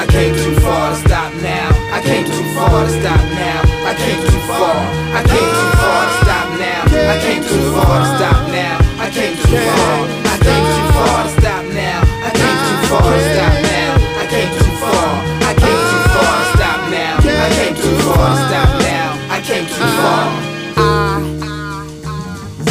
I came too far to stop now. I came too far to stop now. I came too far. I came too far to stop now. I came too far to stop now. I came too far. I came too far to stop now. I came too far to stop now. I came too far. I came too far to stop now. I came too far to stop now. I came too far. I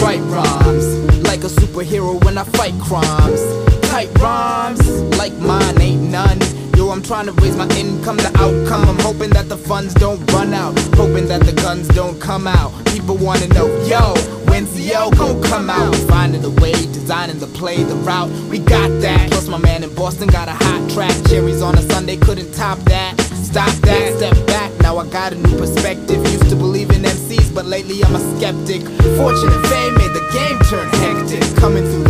write rhymes like a superhero when I fight crimes. Tight rhymes like mine ain't none Yo, I'm trying to raise my income, the outcome. I'm hoping that the funds don't run out. Hoping that the guns don't come out. People wanna know, yo, when's the L gon' come out? Finding the way, designing the play, the route. We got that. Plus, my man in Boston got a hot track. Cherries on a Sunday couldn't top that. Stop that, step back. Now I got a new perspective. Used to believe in MCs, but lately I'm a skeptic. Fortune and fame made the game turn hectic. Coming through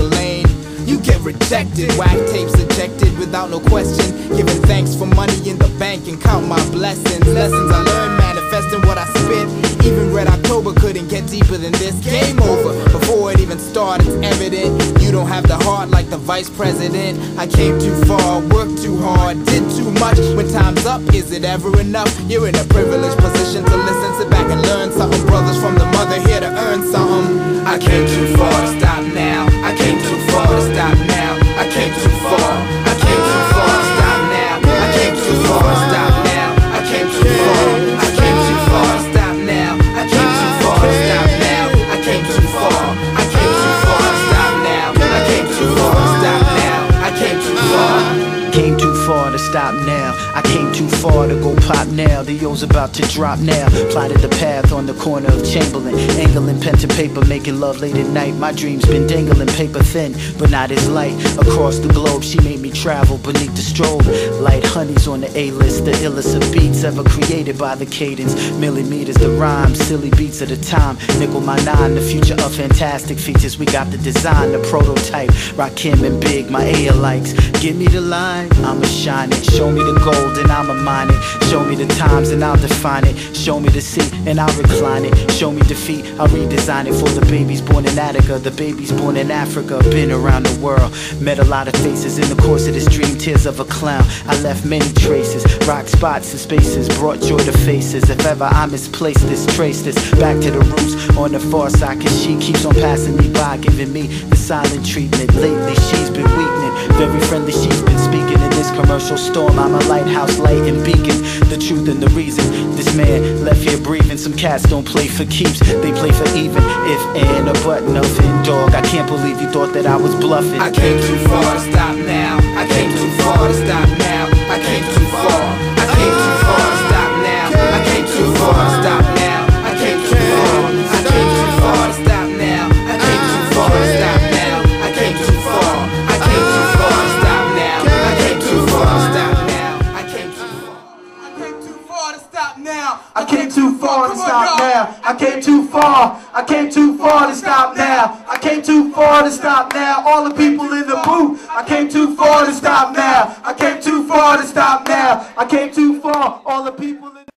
rejected, whack tapes ejected without no question. Giving thanks for money in the bank and count my blessings. Lessons I learned, manifesting what I spit. Even Red October couldn't get deeper than this. Game over before it even started. It's evident you don't have the heart like the vice president. I came too far, worked too hard, did too much. When time's up, is it ever enough? You're in a privileged position to listen, sit back and learn something. Brothers from the mother here to earn something. I came too far now. I came too far to go pop now. The O's about to drop now. Plotted the path on the corner of Chamberlain. Angling pen to paper, making love late at night. My dreams been dangling paper thin, but not as light. Across the globe, she made me travel beneath the strobe. Light honeys on the A list, the illest of beats ever created by the cadence. Millimeters, the rhyme, silly beats of the time. Nickel my nine, the future of fantastic features. We got the design, the prototype. Rakim and Big, my A likes. Give me the line, I'ma shine it. Show me the gold and I'ma mine it. Show me the times and I'll define it. Show me the seat and I'll recline it. Show me defeat, I'll redesign it for the babies born in Attica, the babies born in Africa. Been around the world, met a lot of faces in the course of this dream. Tears of a clown, I left many traces. Rock spots and spaces, brought joy to faces. If ever I misplaced this, trace this back to the roots on the far side. Cause she keeps on passing me by, giving me the silent treatment. Lately, she's been weakening, very friendly, she's been speaking in this commercial storm. I'm a lighthouse, light and beacon. The truth and the reason. This man left here breathing. Some cats don't play for keeps, they play for even. If and a but nothing, dog. I can't believe you thought that I was bluffing. I came too far to stop too far to stop now. I came too far. I came too far to stop now. I came too far to stop now. All the people in the booth. I came too far to stop now. I came too far to stop now. I came too far. All the people in